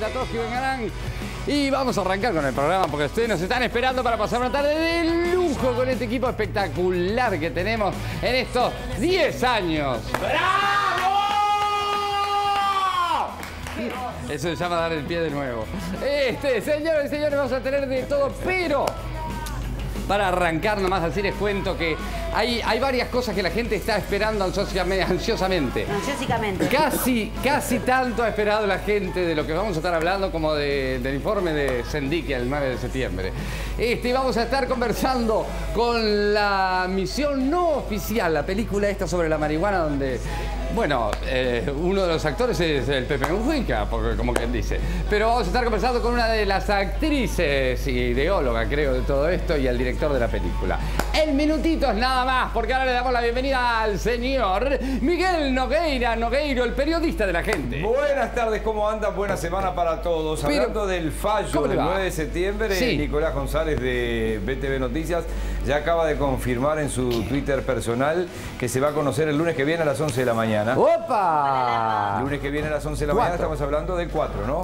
la Tosca Vengarán y vamos a arrancar con el programa porque ustedes nos están esperando para pasar una tarde de lujo con este equipo espectacular que tenemos en estos 10 años. Eso se llama dar el pie de nuevo. Este, señores y señores, vamos a tener de todo, pero para arrancar nomás así les cuento que hay, hay varias cosas que la gente está esperando ansiosamente. ansiosamente. Casi, casi tanto ha esperado la gente de lo que vamos a estar hablando como de- del informe de Sendique el 9 de septiembre. Este, vamos a estar conversando con la misión no oficial, la película esta sobre la marihuana donde, bueno, eh, uno de los actores es el Pepe Mujica, porque como quien dice. Pero vamos a estar conversando con una de las actrices ideóloga, creo, de todo esto y el director de la película. En minutitos nada más, porque ahora le damos la bienvenida al señor Miguel Nogueira Nogueiro, el periodista de la gente. Buenas tardes, ¿cómo andan? Buena semana para todos. Pero- Hablando del fallo ¿Cómo le del va? 9 de septiembre, Sí. Nicolás González de BTV Noticias ya acaba de confirmar en su Twitter personal que se va a conocer el lunes que viene a las 11 de la mañana. ¡Opa! lunes que viene a las 11 de la mañana estamos hablando de 4, ¿no?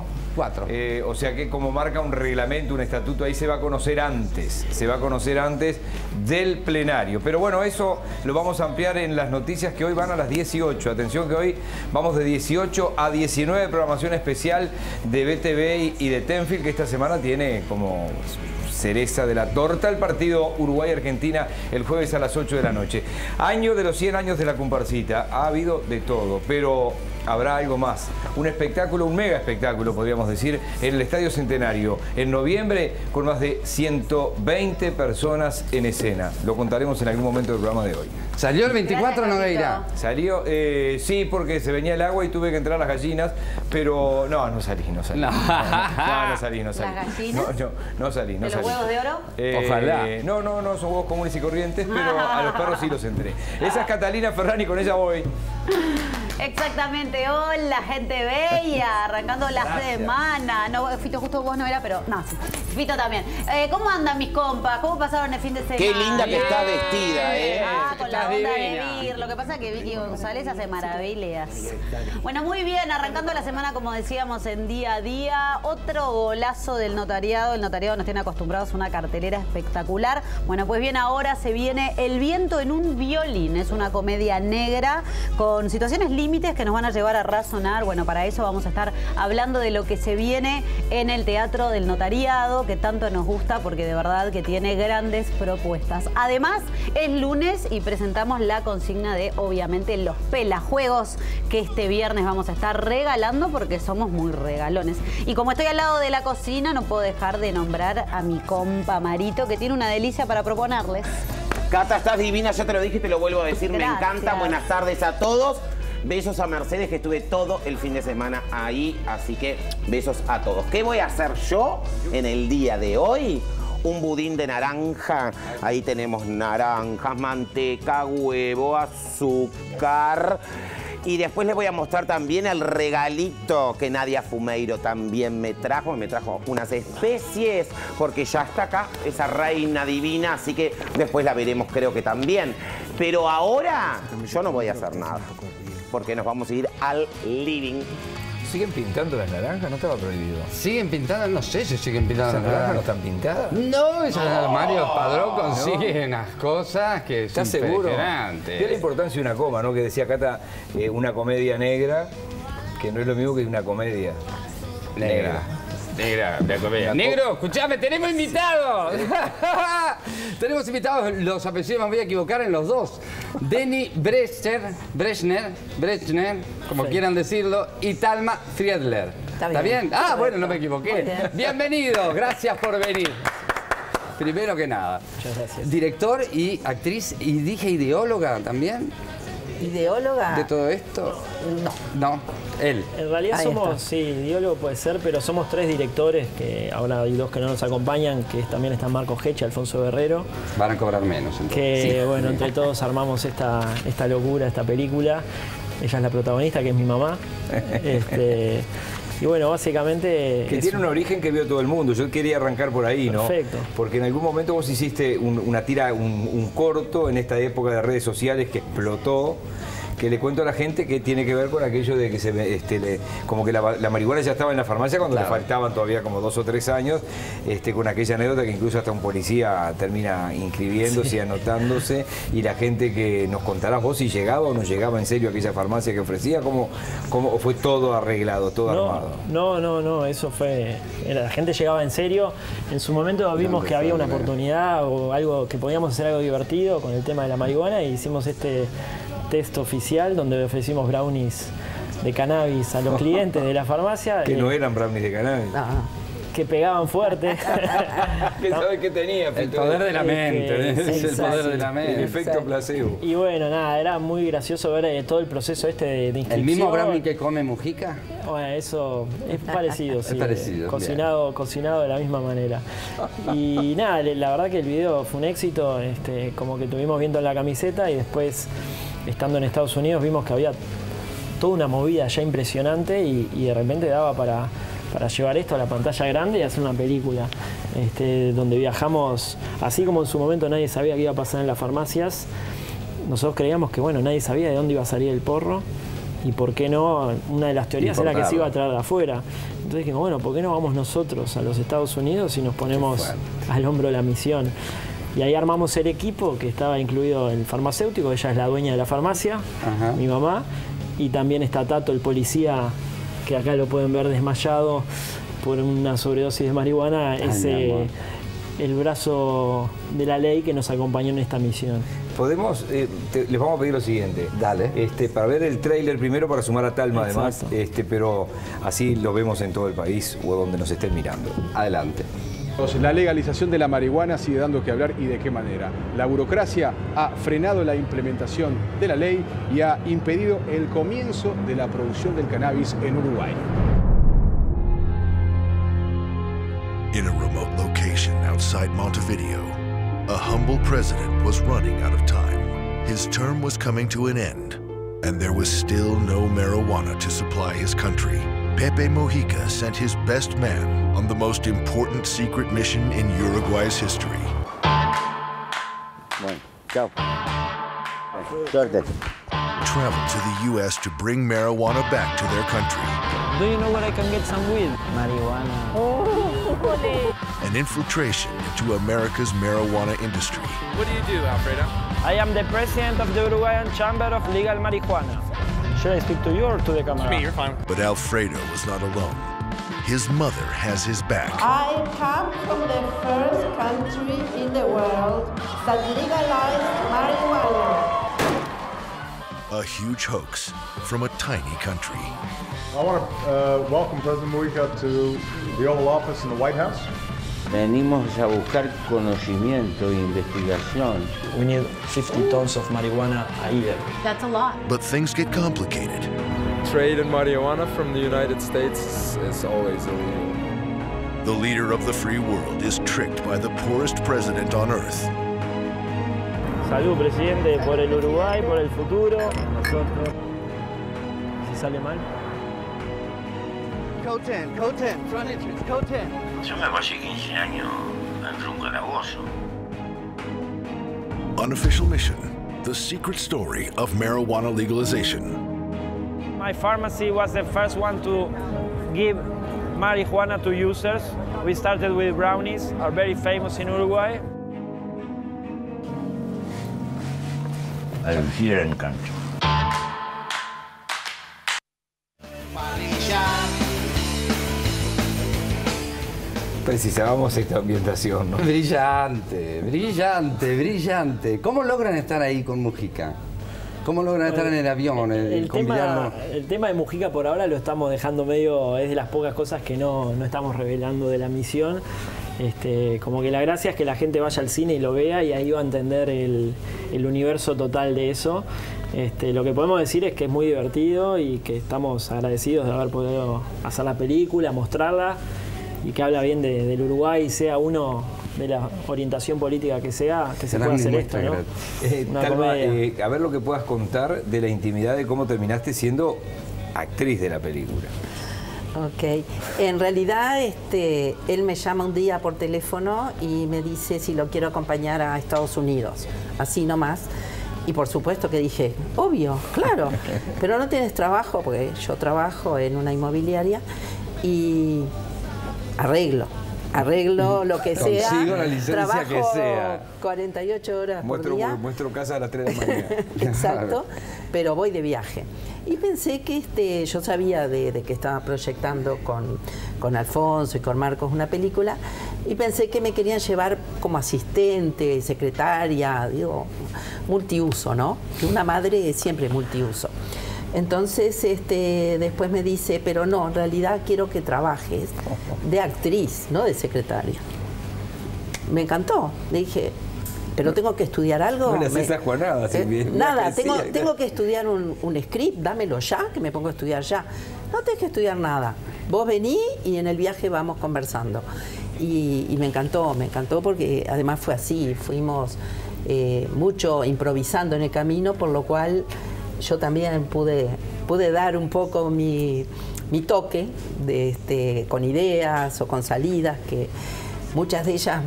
Eh, o sea que como marca un reglamento, un estatuto, ahí se va a conocer antes, se va a conocer antes del plenario. Pero bueno, eso lo vamos a ampliar en las noticias que hoy van a las 18. Atención que hoy vamos de 18 a 19 programación especial de BTV y de Tenfield, que esta semana tiene como cereza de la torta el partido Uruguay-Argentina el jueves a las 8 de la noche. Año de los 100 años de la comparsita, ha habido de todo, pero habrá algo más. Un espectáculo, un mega espectáculo, podríamos decir, en el Estadio Centenario, en noviembre, con más de 120 personas en escena. Lo contaremos en algún momento del programa de hoy. ¿Salió el 24 Gracias, Nogueira? Salió, eh, sí, porque se venía el agua y tuve que entrar las gallinas, pero no, no salí, no salí. No. no, no salí, no salí. ¿Las gallinas? No, no, no salí, no ¿De los huevos de oro? Eh, Ojalá. No, no, no, son huevos comunes y corrientes, pero a los perros sí los entré. Esa es Catalina Ferrani, con ella voy. Exactamente, hola gente bella, arrancando la Gracias. semana. No, Fito, justo vos no era, pero no, sí. Fito también. Eh, ¿Cómo andan mis compas? ¿Cómo pasaron el fin de semana? Qué linda que está vestida, ¿eh? Ah, con la onda divina. de Vir. Lo que pasa es que Vicky González hace maravillas. Bueno, muy bien, arrancando la semana, como decíamos, en día a día. Otro golazo del notariado. El notariado nos tiene acostumbrados a una cartelera espectacular. Bueno, pues bien, ahora se viene El viento en un violín. Es una comedia negra con situaciones límites que nos van a llevar a razonar. Bueno, para eso vamos a estar hablando de lo que se viene en el teatro del notariado, que tanto nos gusta porque de verdad que tiene grandes propuestas. Además, es lunes y presentamos la consigna de, obviamente, los pelajuegos que este viernes vamos a estar regalando porque somos muy regalones. Y como estoy al lado de la cocina, no puedo dejar de nombrar a mi compa Marito, que tiene una delicia para proponerles. Cata, estás divina, ya te lo dije y te lo vuelvo a decir. Me encanta. Buenas tardes a todos. Besos a Mercedes, que estuve todo el fin de semana ahí. Así que besos a todos. ¿Qué voy a hacer yo en el día de hoy? Un budín de naranja. Ahí tenemos naranjas, manteca, huevo, azúcar. Y después les voy a mostrar también el regalito que Nadia Fumeiro también me trajo. Me trajo unas especies, porque ya está acá esa reina divina, así que después la veremos creo que también. Pero ahora yo no voy a hacer nada, porque nos vamos a ir al living. ¿Siguen pintando las naranjas? No estaba prohibido. ¿Siguen pintando? No sé si siguen pintando. ¿Esas naranjas no están pintadas? No, esas Mario Padrón consigue unas cosas que ¿Estás son seguro? impresionantes. Tiene la importancia de una coma, ¿no? Que decía Cata, eh, una comedia negra, que no es lo mismo que una comedia Negra. Negra, comedia. La Negro, escuchame, tenemos invitados. tenemos invitados, los apellidos me voy a equivocar en los dos. Denny Brechner, Brechner, Brechner, como quieran decirlo, y Talma Friedler. Está bien. Ah, bueno, no me equivoqué. Bien. Bienvenidos, gracias por venir. Primero que nada. Director y actriz y dije ideóloga también. ¿Ideóloga? de todo esto? No. No, él. En realidad Ahí somos, está. sí, ideólogo puede ser, pero somos tres directores, que ahora hay dos que no nos acompañan, que también están Marco Heche, Alfonso Guerrero, Van a cobrar menos. entonces. que bueno, entre todos armamos esta, esta locura, esta película. Ella es la protagonista, que es mi mamá. Este, y bueno, básicamente... Que tiene un origen que vio todo el mundo. Yo quería arrancar por ahí, ¿no? Perfecto. Porque en algún momento vos hiciste un- una tira, un, un corto en esta época de redes sociales que explotó. Que le cuento a la gente que tiene que ver con aquello de que se este, le- como que la, la marihuana ya estaba en la farmacia cuando le faltaban todavía como dos o tres años, este, con aquella anécdota que incluso hasta un policía termina inscribiéndose y anotándose, y la gente que nos contarás vos si llegaba o no llegaba en serio a aquella farmacia que ofrecía, ¿cómo, cómo fue todo arreglado, todo No, armado? no, no, no, eso fue. la gente llegaba en serio. En su momento vimos que había una oportunidad o algo que podíamos hacer algo divertido con el tema de la marihuana y hicimos este test oficial donde ofrecimos brownies de cannabis a los clientes de la farmacia Que eh, no eran brownies de cannabis. No, que pegaban fuerte. ¿Qué sabes qué tenía? El poder de la Es mente, que- es el poder de la El mente. efecto placebo. y bueno, nada, era muy gracioso ver eh, todo el proceso este de, de inscripción. ¿El mismo brownie que come Mujica? Bueno, eso es parecido, sí. parecido, Cocinado, cocinado de la misma manera. Y nada, la verdad que el video fue un éxito, este, como que tuvimos viendo la camiseta y después, estando en Estados Unidos, vimos que había toda una movida ya impresionante y, y de repente daba para, para llevar esto a la pantalla grande y hacer una película. Este, donde viajamos, así como en su momento nadie sabía qué iba a pasar en las farmacias, nosotros creíamos que bueno, nadie sabía de dónde iba a salir el porro y por qué no, una de las teorías era que se iba a traer de afuera. Entonces dijimos, bueno, ¿por qué no vamos nosotros a los Estados Unidos y nos ponemos al hombro la misión? Y ahí armamos el equipo que estaba incluido el farmacéutico, ella es la dueña de la farmacia, Ajá. mi mamá, y también está Tato, el policía, que acá lo pueden ver desmayado por una sobredosis de marihuana, es mi eh, amor. el brazo de la ley que nos acompañó en esta misión. Podemos, eh, te- les vamos a pedir lo siguiente. Dale. Este, para ver el tráiler primero para sumar a Talma además, este, pero así lo vemos en todo el país o donde nos estén mirando. Adelante. La legalización de la marihuana sigue dando que hablar y de qué manera. La burocracia ha frenado la implementación de la ley y ha impedido el comienzo de la producción del cannabis en Uruguay. In a remote location outside Montevideo, a humble president was running out of time. His term was coming to an end, and there was still no marijuana to supply his country. Pepe Mojica sent his best man on the most important secret mission in Uruguay's history. Bueno, chao. Suerte. Traveled to the U.S. to bring marijuana back to their country. Do you know where I can get some weed? marihuana. An infiltration into America's marijuana industry. What do you do, Alfredo? I am the president of the Uruguayan Chamber of Legal Marijuana. Should I speak to you or to the camera? Me, you're fine. But Alfredo was not alone. His mother has his back. I come from the first country in the world that legalized marijuana. A huge hoax from a tiny country. I want to uh, welcome President Mujica to the Oval Office in the White House. Venimos a buscar conocimiento e investigación. We need 50 tons of marijuana a year. That's a lot. But things get complicated. Trade in marijuana from the United States is, is always illegal. The leader of the free world is tricked by the poorest president on earth. Salud, presidente, por el Uruguay, por el futuro. Nosotros. Si sale mal. Code 10, code 10, front entrance, code 10. Yo me pasé 15 años dentro de un calabozo. Unofficial mission The secret story of marijuana legalization. My pharmacy was the first one to give marijuana to users. We started with brownies, are very famous in Uruguay. I'm here in encanto. Precisábamos esta ambientación, ¿no? Brillante, brillante, brillante. ¿Cómo logran estar ahí con Mujica? ¿Cómo logran estar en el avión? El, El combinarlo? tema, el tema de Mujica por ahora lo estamos dejando medio, es de las pocas cosas que no, no estamos revelando de la misión. Este, como que la gracia es que la gente vaya al cine y lo vea y ahí va a entender el, el universo total de eso. Este, lo que podemos decir es que es muy divertido y que estamos agradecidos de haber podido hacer la película, mostrarla y que habla bien de- del Uruguay, sea uno de la orientación política que sea, que se pueda hacer esto. Eh, eh, a ver lo que puedas contar de la intimidad de cómo terminaste siendo actriz de la película. Ok. En realidad, este, él me llama un día por teléfono y me dice si lo quiero acompañar a Estados Unidos. Así nomás. Y por supuesto que dije, obvio, claro. Pero no tienes trabajo, porque yo trabajo en una inmobiliaria y arreglo. Arreglo lo que sea. Consigo la licencia trabajo que sea. 48 horas Muestro, por día. muestro casa a las 3 de la mañana. Exacto, pero voy de viaje. Y pensé que este, yo sabía de, de que estaba proyectando con, con Alfonso y con Marcos una película, y pensé que me querían llevar como asistente, secretaria, digo, multiuso, ¿no? Que una madre es siempre multiuso. Entonces, este, después me dice, pero no, en realidad quiero que trabajes de actriz, no de secretaria. Me encantó. Le dije, pero tengo que estudiar algo. No le haces Me- a Juanada, si Eh, Nada, tengo, que estudiar un, un script, dámelo ya, que me pongo a estudiar ya. No tenés que estudiar nada. Vos vení y en el viaje vamos conversando. Y, y me encantó, me encantó porque además fue así, fuimos eh, mucho improvisando en el camino, por lo cual yo también pude, pude dar un poco mi, mi toque de, este, con ideas o con salidas que muchas de ellas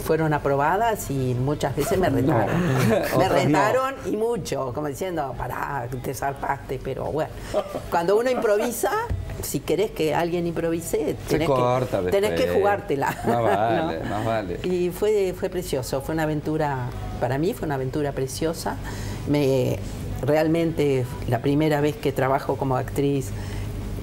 fueron aprobadas y muchas veces me retaron. me no. retaron y mucho, como diciendo, pará, te zarpaste, pero bueno. Cuando uno improvisa, si querés que alguien improvise, Se tenés, corta que, tenés que después. jugártela. Más vale, ¿no? más vale. Y fue, fue precioso, fue una aventura, para mí fue una aventura preciosa. Me, realmente la primera vez que trabajo como actriz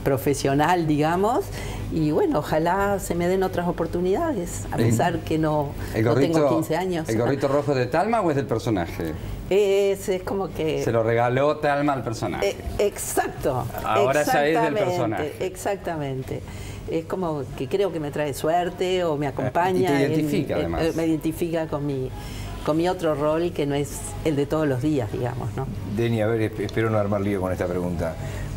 profesional, digamos, y bueno, ojalá se me den otras oportunidades, a pesar que no, tengo 15 años. ¿El gorrito rojo es de Talma o es del personaje? Es, es como que... Se lo regaló Talma al personaje. Eh, exacto. Ahora ya es del personaje. Exactamente. Es como que creo que me trae suerte o me acompaña. Y te en- identifica, en- además. eh, me identifica con mi, mi otro rol que no es el de todos los días, digamos, ¿no? Deni, a ver, esp- espero no armar lío con esta pregunta.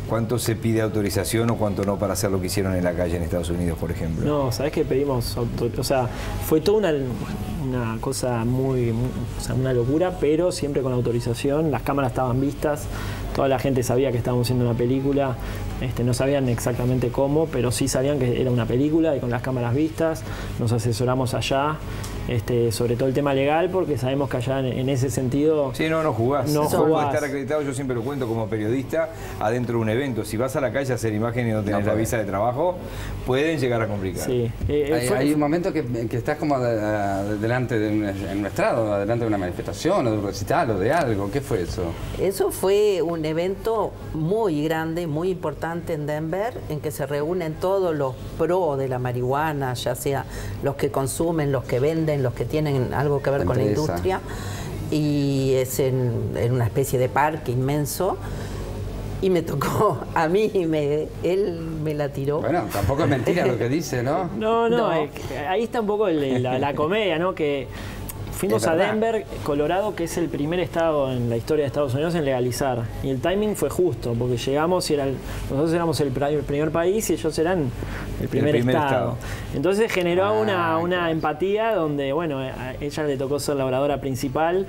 ¿Cuánto se pide autorización o cuánto no para hacer lo que hicieron en la calle en Estados Unidos, por ejemplo? No, sabes que pedimos, o sea, fue toda una, una cosa muy, muy- o sea, una locura, pero siempre con autorización. Las cámaras estaban vistas, toda la gente sabía que estábamos haciendo una película. Este, no sabían exactamente cómo, pero sí sabían que era una película y con las cámaras vistas. Nos asesoramos allá, este, sobre todo el tema legal, porque sabemos que allá en, en ese sentido. Sí, no, no jugás. No Eso puede jugás. estar acreditado, yo siempre lo cuento como periodista, adentro de un evento. Si vas a la calle a hacer imagen y no tenés la podés. visa de trabajo, pueden llegar a complicar. Sí, eh, hay, fue- hay un momento que, que estás como de- de- delante de un, en un estrado, delante de una manifestación o de un recital o de algo. ¿Qué fue eso? Eso fue un evento muy grande, muy importante en Denver, en que se reúnen todos los pro de la marihuana, ya sea los que consumen, los que venden, los que tienen algo que ver con la industria. Y es en, en una especie de parque inmenso. Y me tocó a mí, me, él me la tiró. Bueno, tampoco es mentira lo que dice, ¿no? No, no, No. ahí está un poco el- la, la comedia, ¿no? Que fuimos a. Denver, Colorado, que es el primer estado en la historia de Estados Unidos en legalizar. Y el timing fue justo, porque llegamos y era el- nosotros éramos el, primer país y ellos eran el primer, primer estado. estado. Entonces generó Ah, una, una claro. empatía donde, bueno, a ella le tocó ser la oradora principal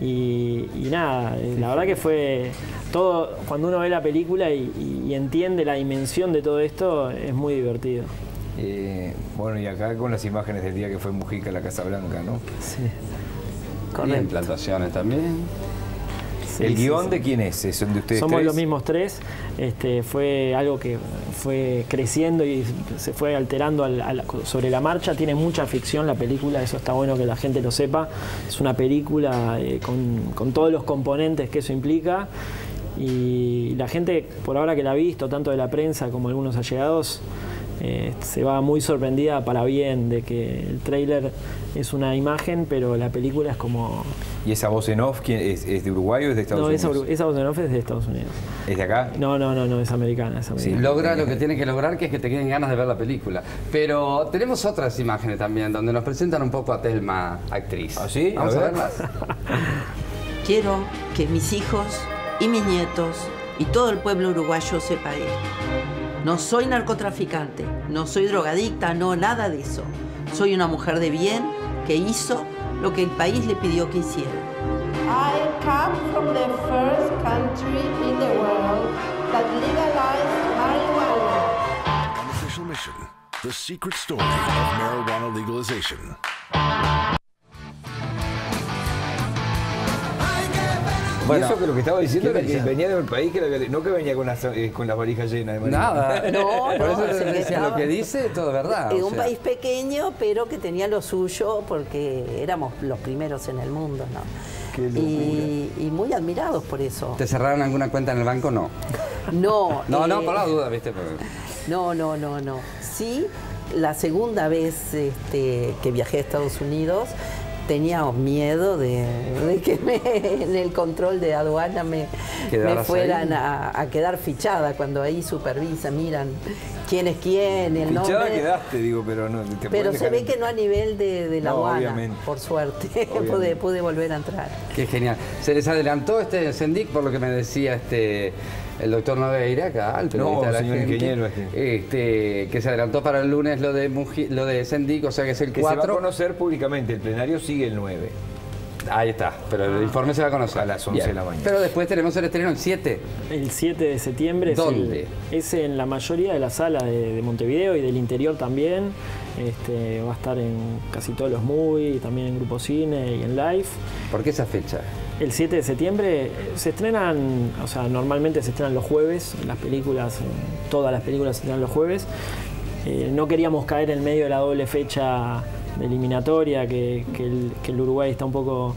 y, y nada, eh, la verdad que fue todo, cuando uno ve la película y, y- y entiende la dimensión de todo esto, es muy divertido. Eh, bueno, y acá con las imágenes del día que fue Mujica a la Casa Blanca, ¿no? Sí. Y en plantaciones también. ¿El sí, guion sí. de quién es? ¿Es de ustedes Somos tres? los mismos tres. Este, fue algo que fue creciendo y se fue alterando al- al- sobre la marcha. Tiene mucha ficción la película, eso está bueno que la gente lo sepa. Es una película eh, con, con todos los componentes que eso implica. Y la gente, por ahora que la ha visto, tanto de la prensa como algunos allegados, eh, se va muy sorprendida para bien de que el tráiler es una imagen, pero la película es como... ¿Y esa voz en off quién es, es de Uruguay o es de Estados No, esa, Unidos? esa voz en off es de Estados Unidos. ¿Es de acá? No, no, no, no, es americana. Es Sí, americana. logra lo que tiene que lograr, que es que te queden ganas de ver la película. Pero tenemos otras imágenes también, donde nos presentan un poco a Telma, actriz. ¿Ah, sí? A Vamos a, ver. verlas. Quiero que mis hijos y mis nietos y todo el pueblo uruguayo sepa esto. No soy narcotraficante, no soy drogadicta, no, nada de eso. Soy una mujer de bien que hizo lo que el país le pidió que hiciera. I come from the first country in the world that legalized marijuana. Unofficial mission The secret story of marijuana legalization. Y Bueno, eso que lo que estaba diciendo ¿qué era que venía de un país que la- no que venía con las, eh, con las valijas llenas de marihuana. Nada. No, Por no, eso te se decía, estaba- lo que dice, todo es verdad. O un sea. país pequeño, pero que tenía lo suyo porque éramos los primeros en el mundo, ¿no? Qué. Y, y muy admirados por eso. ¿Te cerraron alguna cuenta en el banco? No. No. No, no, eh, por la duda, ¿viste? No, no, no, no. Sí, la segunda vez este, que viajé a Estados Unidos tenía miedo de, de que me- en el control de aduana me, fueran a, a quedar fichada cuando ahí supervisan, miran quién es quién, el Fichada nombre. quedaste, digo, pero no. te Pero se ve en- que no a nivel de, de la No, aduana, obviamente. por suerte. Pude, pude volver a entrar. Qué genial. Se les adelantó este Sendic por lo que me decía este el doctor Noveira, acá, el periodista de la señor gente, ingeniero, este. este, que se adelantó para el lunes lo de lo de Sendic, o sea que es el Que se va a 4. conocer públicamente. El plenario sigue el 9. Ahí está, pero el informe se va a conocer. A las 11 de la mañana. Pero después tenemos el estreno el 7. El 7 de septiembre es, ¿Dónde? el- es en la mayoría de las salas de, de Montevideo y del interior también. Este, va a estar en casi todos los movies, también en Grupo Cine y en Live. ¿Por qué esa fecha? El 7 de septiembre eh, se estrenan, o sea, normalmente se estrenan los jueves, las películas, eh, todas las películas se estrenan los jueves. Eh, no queríamos caer en medio de la doble fecha de eliminatoria, que, el, que el Uruguay está un poco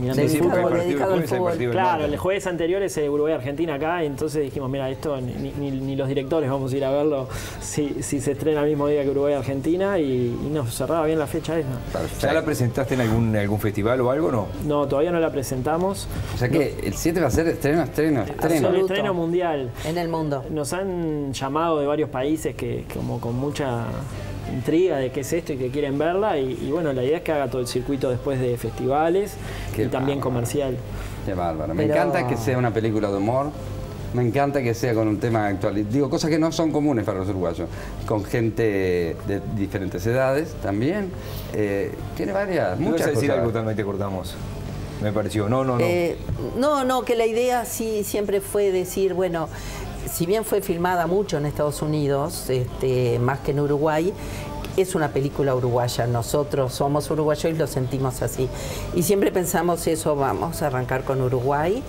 mirando Sí, el sí, fútbol. Dedicado Claro, el jueves anterior es el Uruguay-Argentina acá, y entonces dijimos, mira, esto ni, ni- ni los directores vamos a ir a verlo si, si se estrena el mismo día que Uruguay-Argentina, y, y nos cerraba bien la fecha esa. ¿Ya la presentaste en algún, algún festival o algo no? No, todavía no la presentamos. O sea que el 7 va a ser estreno, estreno, Es estreno. el estreno mundial. En el mundo. Nos han llamado de varios países que como con mucha intriga de qué es esto y que quieren verla y, y bueno, la idea es que haga todo el circuito después de festivales Qué y también comercial. Qué bárbaro. Me Pero- encanta que sea una película de humor. Me encanta que sea con un tema actual. Digo, cosas que no son comunes para los uruguayos. Con gente de diferentes edades también. Eh, tiene varias, ¿Me muchas vas a decir cosas. algo también te cortamos? Me pareció. No, no, no. Eh, no, no, que la idea sí siempre fue decir, bueno, si bien fue filmada mucho en Estados Unidos, este, más que en Uruguay, es una película uruguaya. Nosotros somos uruguayos y lo sentimos así. Y siempre pensamos eso, vamos a arrancar con Uruguay.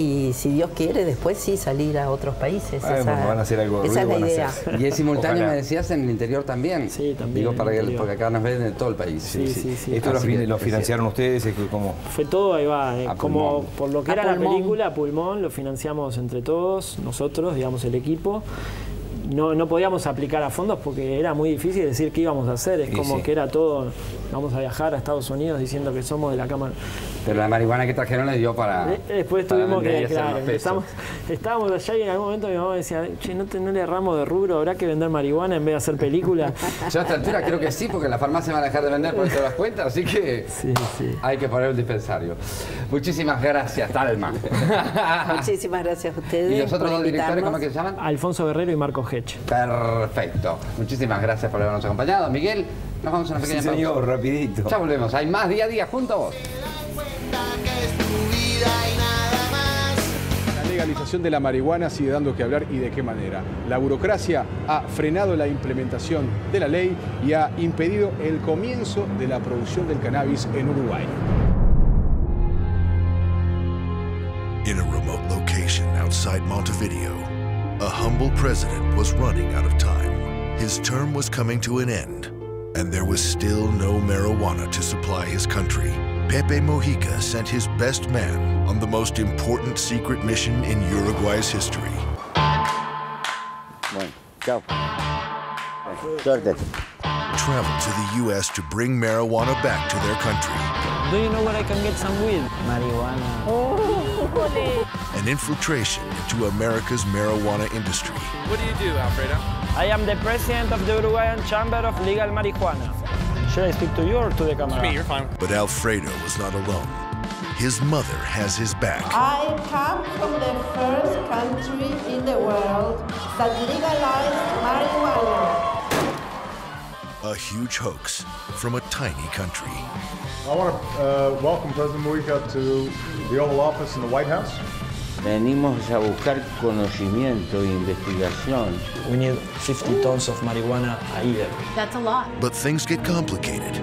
Y si Dios quiere, después sí salir a otros países. Ah, bueno, van a hacer algo esa es ruido, la van a idea. hacer. Y es simultáneo, Ojalá. me decías, en el interior también. Sí, también Digo, en para que, porque acá nos ven de todo el país. Sí, sí, sí. Esto lo, fin- es financiaron ustedes, es que como... Fue todo, ahí va, eh, como pulmón. por lo que A era la película, Pulmón, lo financiamos entre todos, nosotros, digamos, el equipo. No, no podíamos aplicar a fondos porque era muy difícil decir qué íbamos a hacer. Es Y como sí. que era todo, vamos a viajar a Estados Unidos diciendo que somos de la Cámara. Pero la marihuana que trajeron les dio para. Eh, Después para tuvimos que, claro, empezamos, estábamos allá y en algún momento mi mamá decía, che, no, te, no le erramos de rubro, habrá que vender marihuana en vez de hacer película. Yo a esta altura creo que sí, porque la farmacia van a dejar de vender por todas las cuentas, así que Sí, sí. hay que poner un dispensario. Muchísimas gracias, Talma. Muchísimas gracias a ustedes. ¿Y los otros dos directores cómo es que se llaman? Alfonso Guerrero y Marco Hedge. Perfecto. Muchísimas gracias por habernos acompañado. Miguel, nos vamos a una Sí, pequeña señor, pausa. rapidito. Ya volvemos. Hay más día a día junto a vos. La legalización de la marihuana sigue dando que hablar y de qué manera. La burocracia ha frenado la implementación de la ley y ha impedido el comienzo de la producción del cannabis en Uruguay. In a remote location outside Montevideo, a humble president was running out of time. His term was coming to an end, and there was still no marijuana to supply his country. Pepe Mojica sent his best man on the most important secret mission in Uruguay's history. Bueno, chao. Suerte. Travel to the U.S. to bring marijuana back to their country. Do you know where I can get some weed? Marihuana. Oh, An infiltration into America's marijuana industry. What do you do, Alfredo? I am the president of the Uruguayan Chamber of Legal Marijuana. Should I speak to you or to the camera? Me, you're fine. But Alfredo was not alone. his mother has his back. I come from the first country in the world that legalized marijuana. A huge hoax from a tiny country. I want to uh, welcome President Mujica to the Oval Office in the White House. Venimos a buscar conocimiento e investigación. We need 50 tons of marijuana a year. That's a lot. But things get complicated.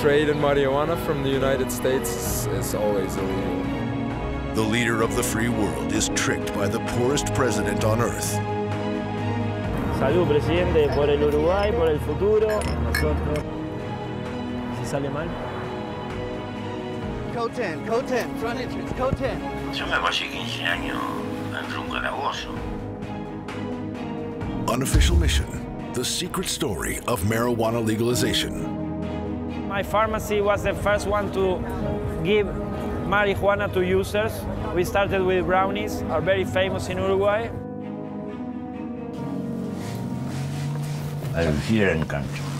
Trade in marijuana from the United States is, is always illegal. The leader of the free world is tricked by the poorest president on earth. Salud, presidente, por el Uruguay, por el futuro. Nosotros. Si sale mal. Code 10, code 10, front entrance, code 10. Yo me pasé 15 años dentro de un. Unofficial mission The secret story of marijuana legalization. My pharmacy was the first one to give marijuana to users. We started with brownies, are very famous in Uruguay. A lucir el encanto.